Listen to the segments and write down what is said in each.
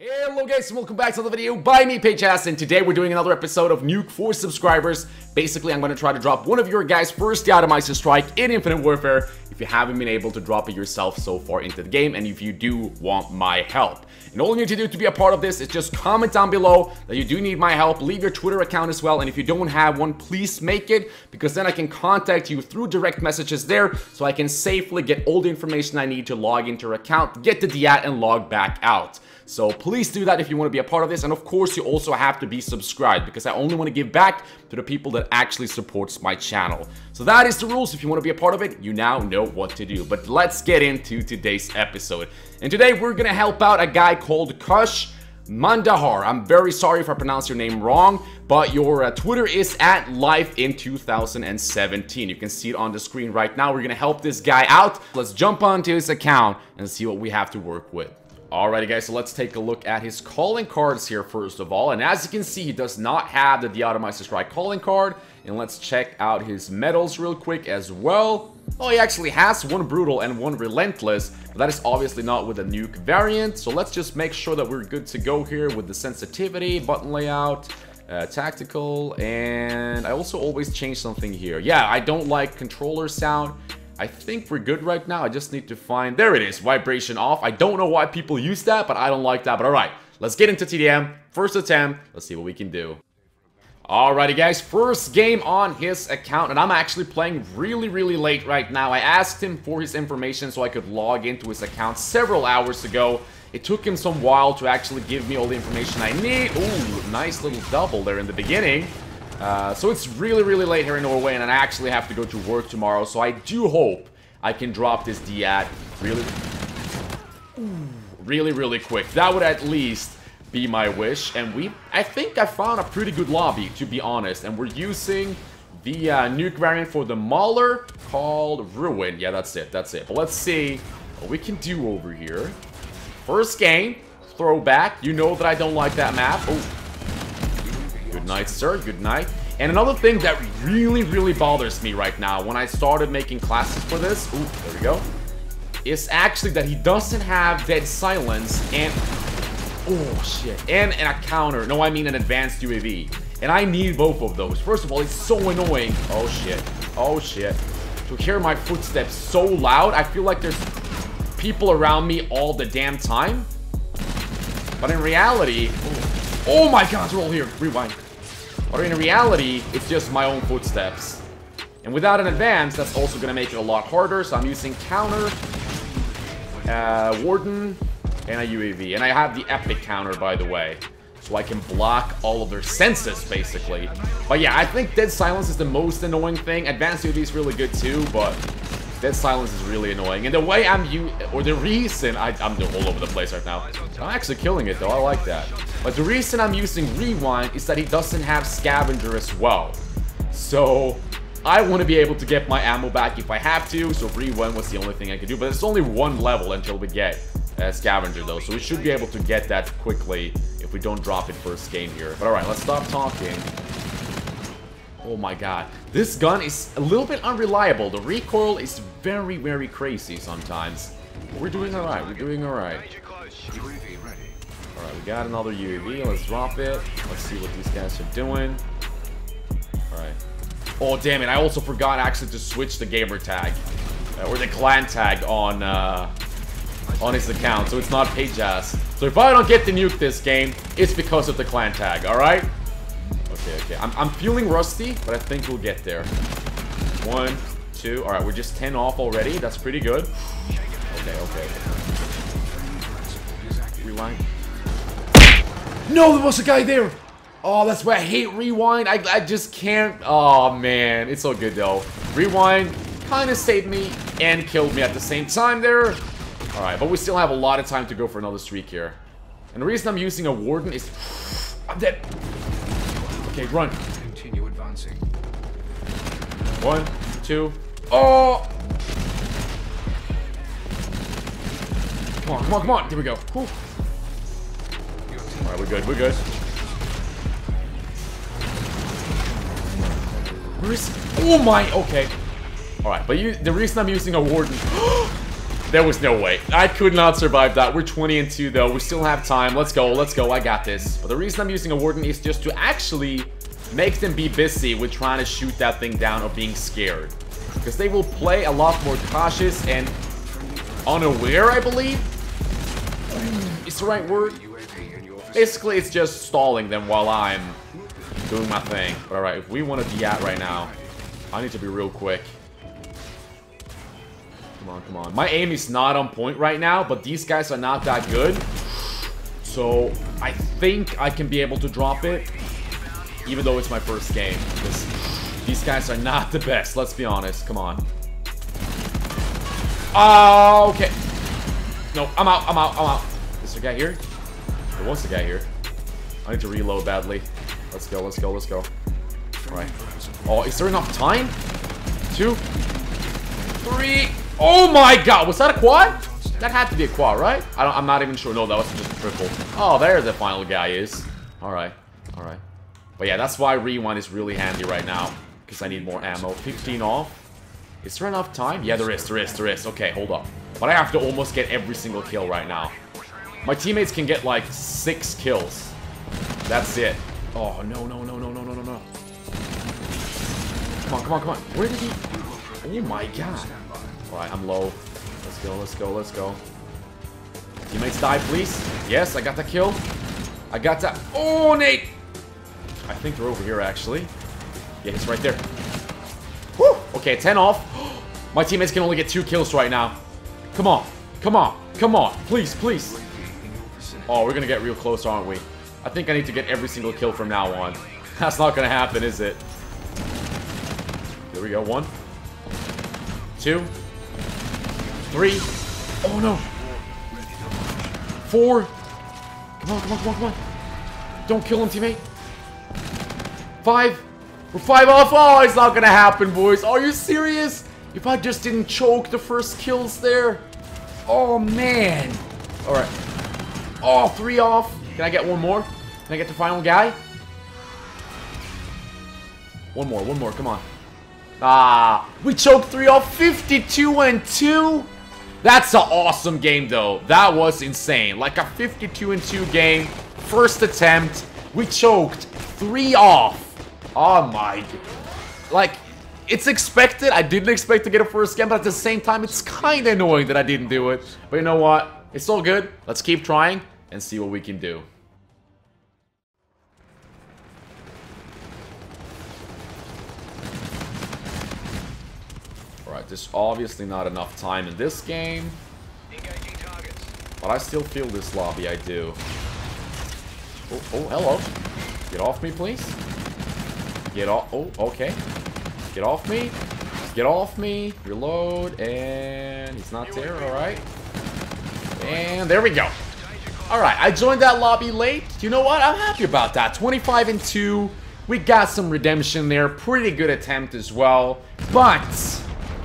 Hello guys and welcome back to the video by me, PajaZ, and today we're doing another episode of Nuke for subscribers. Basically, I'm going to try to drop one of your guys' first Atomizer Strike in Infinite Warfare if you haven't been able to drop it yourself so far into the game, and if you do want my help. And all you need to do to be a part of this is just comment down below that you do need my help, leave your Twitter account as well, and if you don't have one, please make it, because then I can contact you through direct messages there, so I can safely get all the information I need to log into your account, get the DAT, and log back out. So please do that if you want to be a part of this. And of course, you also have to be subscribed because I only want to give back to the people that actually supports my channel. So that is the rules. If you want to be a part of it, you now know what to do. But let's get into today's episode. And today we're going to help out a guy called Kush. Mandahar, I'm very sorry if I pronounce your name wrong, but your uh, Twitter is at life in 2017. You can see it on the screen right now. We're gonna help this guy out. Let's jump onto his account and see what we have to work with. Alrighty guys, so let's take a look at his calling cards here first of all. And as you can see, he does not have the De-Atomizer Strike calling card. And let's check out his medals real quick as well. Oh, he actually has one Brutal and one Relentless, but that is obviously not with the Nuke variant. So let's just make sure that we're good to go here with the sensitivity, button layout, uh, tactical, and I also always change something here. Yeah, I don't like controller sound. I think we're good right now. I just need to find... There it is. Vibration off. I don't know why people use that, but I don't like that. But alright, let's get into TDM. First attempt. Let's see what we can do. Alrighty guys, first game on his account, and I'm actually playing really, really late right now. I asked him for his information so I could log into his account several hours ago. It took him some while to actually give me all the information I need. Ooh, nice little double there in the beginning. Uh, so it's really, really late here in Norway, and I actually have to go to work tomorrow, so I do hope I can drop this DAT really, really, really quick. That would at least be my wish, and we, I think I found a pretty good lobby, to be honest, and we're using the uh, nuke variant for the Mauler called Ruin. Yeah, that's it, that's it. But let's see what we can do over here. First game, throwback. You know that I don't like that map. Oh, night, sir. Good night. And another thing that really, really bothers me right now when I started making classes for this, ooh, there we go, is actually that he doesn't have dead silence and, oh shit, and, and a counter. No, I mean an advanced UAV. And I need both of those. First of all, it's so annoying. Oh shit. Oh shit. To hear my footsteps so loud, I feel like there's people around me all the damn time. But in reality, Oh, oh my god, all here. Rewind. But in reality, it's just my own footsteps. And without an advance, that's also to make it a lot harder. So I'm using counter, uh, warden, and a UAV. And I have the epic counter, by the way. So I can block all of their senses, basically. But yeah, I think Dead Silence is the most annoying thing. Advanced UAV is really good too, but Dead silence is really annoying. And the way I'm you or the reason I, I'm all over the place right now. I'm actually killing it though. I like that. But the reason I'm using rewind is that he doesn't have scavenger as well. So I want to be able to get my ammo back if I have to. So rewind was the only thing I could do. But it's only one level until we get uh, scavenger though. So we should be able to get that quickly if we don't drop it first game here. But alright, let's stop talking. Oh my god. This gun is a little bit unreliable. The recoil is very, very crazy sometimes. We're doing alright. We're doing alright. Alright, we got another UAV. Let's drop it. Let's see what these guys are doing. Alright. Oh, damn it. I also forgot actually to switch the gamer tag. Uh, or the clan tag on, uh, on his account. So it's not PajaZ. So if I don't get the nuke this game, it's because of the clan tag. Alright? Okay, okay. I'm, I'm feeling rusty, but I think we'll get there. One, two. All right, we're just 10 off already. That's pretty good. Okay, okay. Rewind. No, there was a guy there. Oh, that's why I hate rewind. I, I just can't. Oh, man. It's so good, though. Rewind kind of saved me and killed me at the same time there. All right, but we still have a lot of time to go for another streak here. And the reason I'm using a Warden is... I'm dead. Okay, run. Continue advancing. One, two. Oh! Come on, come on, come on. Here we go. Alright, we're good, we're good. Where is... Oh my, okay. Alright, but you, the reason I'm using a warden... There was no way. I could not survive that. We're 20 and 2 though. We still have time. Let's go. Let's go. I got this. But the reason I'm using a Warden is just to actually make them be busy with trying to shoot that thing down or being scared. Because they will play a lot more cautious and unaware, I believe. Is the right word? Basically, it's just stalling them while I'm doing my thing. But alright, if we want to be at right now, I need to be real quick. Come on, come on. My aim is not on point right now, but these guys are not that good. So, I think I can be able to drop it, even though it's my first game. These guys are not the best, let's be honest. Come on. Oh, okay. No, I'm out, I'm out, I'm out. Is there a guy here? There a guy here. I need to reload badly. Let's go, let's go, let's go. Alright. Oh, is there enough time? Two. Three. Oh my god, was that a quad? That had to be a quad, right? I I'm not even sure. No, that was just a triple. Oh, there the final guy is. Alright, alright. But yeah, that's why rewind is really handy right now. Because I need more ammo. 15 off. Is there enough time? Yeah, there is, there is, there is. Okay, hold up. But I have to almost get every single kill right now. My teammates can get like six kills. That's it. Oh, no, no, no, no, no, no, no, no. Come on, come on, come on. Where did he... Oh my god. Alright, I'm low. Let's go, let's go, let's go. Teammates die, please. Yes, I got the kill. I got that. Oh, Nate! I think they're over here, actually. Yeah, he's right there. Woo! Okay, 10 off. My teammates can only get two kills right now. Come on. Come on. Come on. Please, please. Oh, we're gonna get real close, aren't we? I think I need to get every single kill from now on. That's not gonna happen, is it? Here we go. One. Two. Three. Oh, no. Four. Come on, come on, come on, come on. Don't kill him, teammate. Five. We're five off. Oh, it's not gonna happen, boys. Are you serious? If I just didn't choke the first kills there. Oh, man. All right. Oh, three off. Can I get one more? Can I get the final guy? One more, one more, come on. Ah, we choked three off 52 and 2. That's an awesome game though. That was insane. Like a 52 and 2 game. First attempt. We choked three off. Oh my. Like, it's expected. I didn't expect to get a first game, but at the same time, it's kind of annoying that I didn't do it. But you know what? It's all good. Let's keep trying and see what we can do. Alright, there's obviously not enough time in this game. But I still feel this lobby, I do. Oh, oh, hello. Get off me, please. Get off. Oh, okay. Get off me. Get off me. Reload. And he's not there. Alright. And there we go. Alright, I joined that lobby late. You know what? I'm happy about that. 25 and 2. We got some redemption there. Pretty good attempt as well. But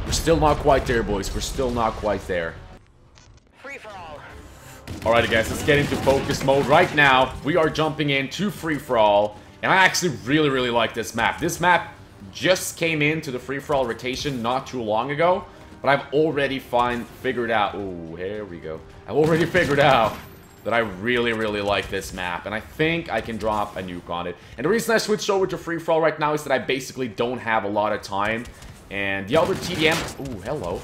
we're still not quite there, boys. We're still not quite there. Alrighty, guys. Let's get into focus mode right now. We are jumping into free-for-all. And I actually really, really like this map. This map just came into the free-for-all rotation not too long ago. But I've already find, figured out... Oh, here we go. I've already figured out that I really, really like this map. And I think I can drop a nuke on it. And the reason I switched over to free-for-all right now is that I basically don't have a lot of time. And the other TDM... Ooh, hello.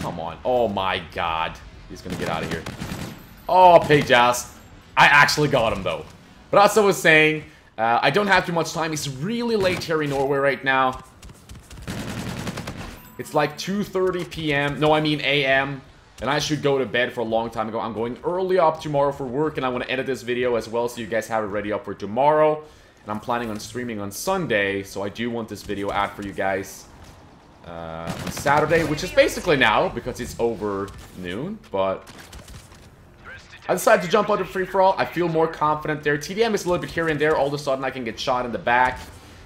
Come on. Oh my god. He's gonna get out of here. Oh, pig ass. I actually got him, though. But as I was saying, uh, I don't have too much time. It's really late here in Norway right now. It's like 2.30 p.m. No, I mean a.m. And I should go to bed for a long time ago. I'm going early up tomorrow for work, and I want to edit this video as well so you guys have it ready up for tomorrow. And I'm planning on streaming on Sunday, so I do want this video out for you guys uh, on Saturday, which is basically now, because it's over noon, but... I decided to jump onto free-for-all. I feel more confident there. TDM is a little bit here and there. All of a sudden, I can get shot in the back.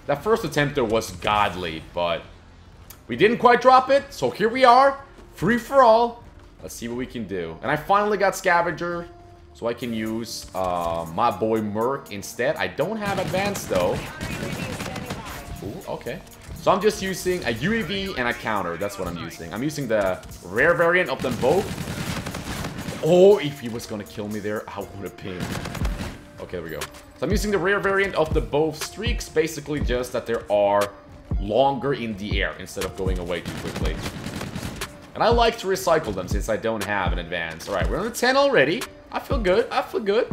That first attempt there was godly, but... We didn't quite drop it, so here we are. Free-for-all. Let's see what we can do. And I finally got Scavenger, so I can use uh, my boy Merc instead. I don't have Advanced, though. Ooh, okay. So I'm just using a UAV and a counter. That's what I'm using. I'm using the rare variant of them both. Oh, if he was gonna kill me there, I would have been. Okay, there we go. So I'm using the rare variant of the both streaks. Basically just that there are longer in the air instead of going away too quickly. And I like to recycle them since I don't have an advance. Alright, we're on a 10 already. I feel good. I feel good.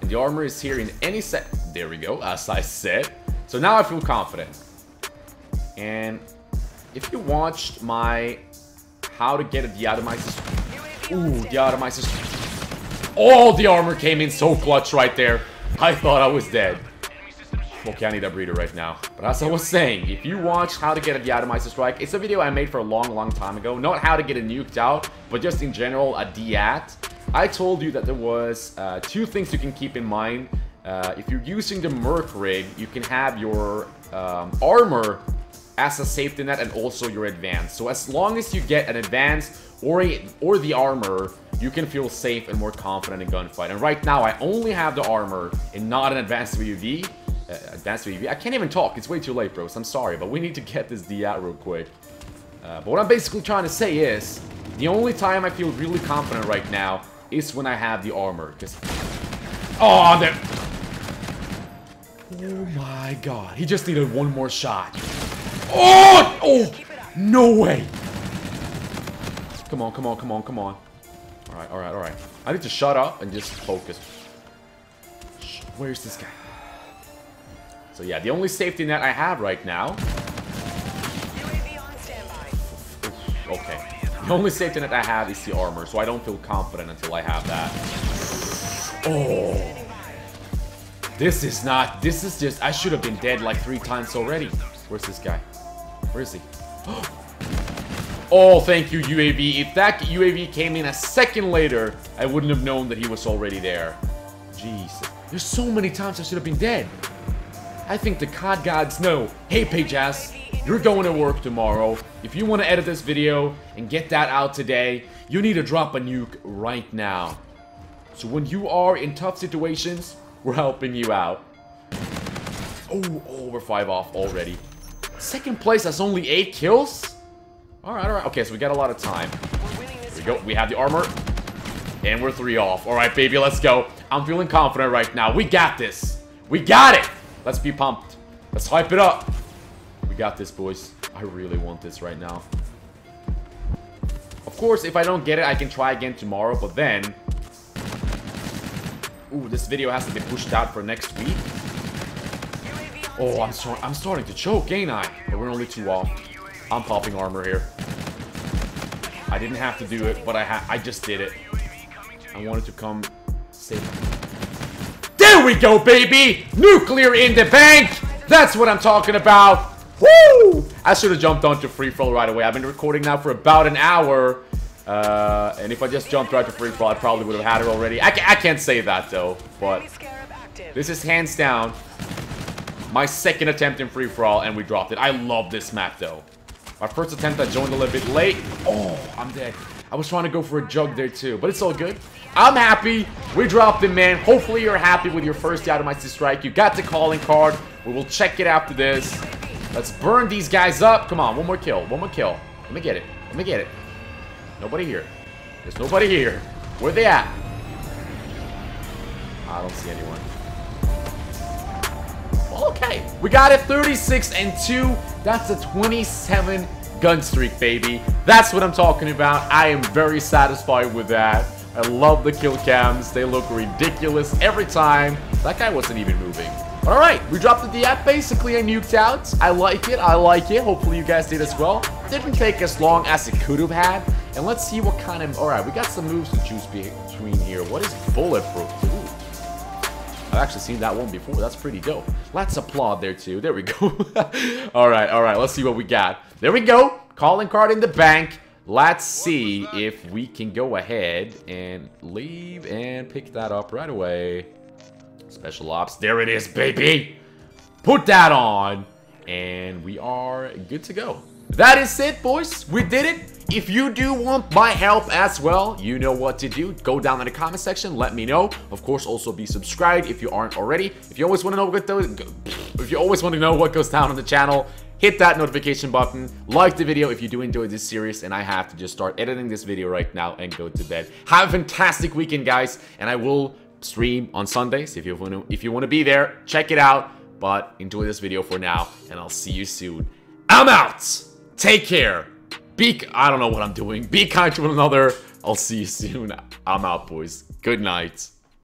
And the armor is here in any set. There we go, as I said. So now I feel confident. And if you watched my how to get a De-Atomizer... Ooh, De-Atomizer... Oh, the armor came in so clutch right there. I thought I was dead. Okay, I need a breeder right now. But as I was saying, if you watch how to get a De-Atomizer Strike, it's a video I made for a long, long time ago. Not how to get it nuked out, but just in general, a Diat. I told you that there was uh, two things you can keep in mind. Uh, if you're using the Merc rig, you can have your um, armor as a safety net and also your advance. So as long as you get an advance or, a, or the armor, you can feel safe and more confident in gunfight. And right now, I only have the armor and not an advanced VUV uh, advanced. I can't even talk. It's way too late, bros. I'm sorry, but we need to get this D out real quick. Uh, but what I'm basically trying to say is, the only time I feel really confident right now is when I have the armor. Because, oh, there. Oh my god. He just needed one more shot. Oh! Oh! No way! Come on, come on, come on, come on. Alright, alright, alright. I need to shut up and just focus. Where's this guy? So yeah, the only safety net I have right now... Okay. The only safety net I have is the armor, so I don't feel confident until I have that. Oh. This is not... This is just... I should have been dead like three times already. Where's this guy? Where is he? Oh, thank you, UAV. If that UAV came in a second later, I wouldn't have known that he was already there. Jeez. There's so many times I should have been dead. I think the COD gods know, hey PajaZ, you're going to work tomorrow. If you want to edit this video and get that out today, you need to drop a nuke right now. So when you are in tough situations, we're helping you out. Oh, oh, we're five off already. Second place has only eight kills? Alright, alright. Okay, so we got a lot of time. Here we go. We have the armor. And we're three off. Alright, baby, let's go. I'm feeling confident right now. We got this. We got it! Let's be pumped. Let's hype it up. We got this, boys. I really want this right now. Of course, if I don't get it, I can try again tomorrow, but then... Ooh, this video has to be pushed out for next week. Oh, I'm, I'm starting to choke, ain't I? But we're only two off. I'm popping armor here. I didn't have to do it, but I I just did it. I wanted to come save there we go, baby! Nuclear in the bank! That's what I'm talking about! Woo! I should have jumped onto free fall right away. I've been recording now for about an hour. Uh, and if I just jumped right to free fall, I probably would have had it already. I, I can't say that, though. But this is hands down my second attempt in free for and we dropped it. I love this map, though. My first attempt, I joined a little bit late. Oh, I'm dead. I was trying to go for a jug there, too. But it's all good. I'm happy. We dropped it, man. Hopefully you're happy with your first De-Atomizer Strike. You got the calling card. We will check it after this. Let's burn these guys up. Come on, one more kill. One more kill. Let me get it. Let me get it. Nobody here. There's nobody here. Where they at? I don't see anyone. Okay, we got it 36 and 2. That's a 27 gun streak, baby. That's what I'm talking about. I am very satisfied with that. I love the kill cams. They look ridiculous every time. That guy wasn't even moving. Alright, we dropped the DF basically I nuked out. I like it, I like it. Hopefully you guys did as well. Didn't take as long as it could have had. And let's see what kind of... Alright, we got some moves to choose between here. What is bulletproof? Ooh. I've actually seen that one before. That's pretty dope. Let's applaud there too. There we go. alright, alright. Let's see what we got. There we go. Calling card in the bank. Let's see if we can go ahead and leave and pick that up right away. Special Ops. There it is, baby! Put that on! And we are good to go. that is it, boys. We did it. If you do want my help as well, you know what to do. Go down in the comment section, let me know. Of course, also be subscribed if you aren't already. If you always want to know what goes, if you always want to know what goes down on the channel, hit that notification button, like the video if you do enjoy this series, and I have to just start editing this video right now and go to bed. Have a fantastic weekend, guys, and I will stream on Sundays. If you want to, if you want to be there, check it out. But enjoy this video for now, and I'll see you soon. I'm out. Take care. Be, I don't know what I'm doing. Be kind to one another. I'll see you soon. I'm out, boys. Good night.